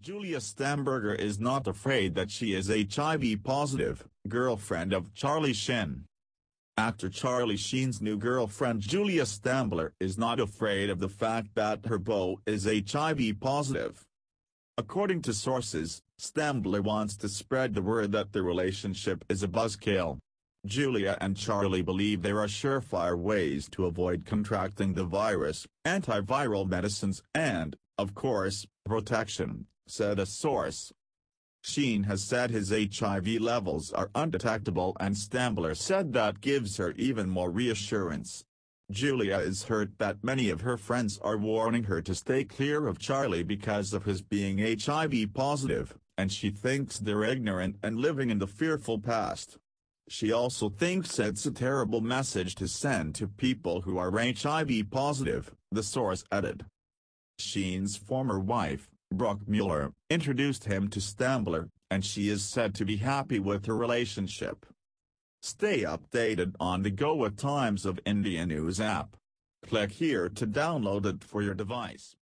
Julia Stamberger is not afraid that she is HIV positive, girlfriend of Charlie Sheen. Actor Charlie Sheen's new girlfriend Julia Stambler is not afraid of the fact that her beau is HIV positive. According to sources, Stambler wants to spread the word that the relationship is a buzzkill. Julia and Charlie believe there are surefire ways to avoid contracting the virus, antiviral medicines and, of course, protection said a source. Sheen has said his HIV levels are undetectable and Stambler said that gives her even more reassurance. Julia is hurt that many of her friends are warning her to stay clear of Charlie because of his being HIV positive, and she thinks they're ignorant and living in the fearful past. She also thinks it's a terrible message to send to people who are HIV positive, the source added. Sheen's former wife, Brooke Mueller, introduced him to Stambler, and she is said to be happy with her relationship. Stay updated on the Go at Times of India news app. Click here to download it for your device.